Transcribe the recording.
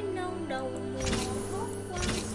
chim non đồng mùa hót qua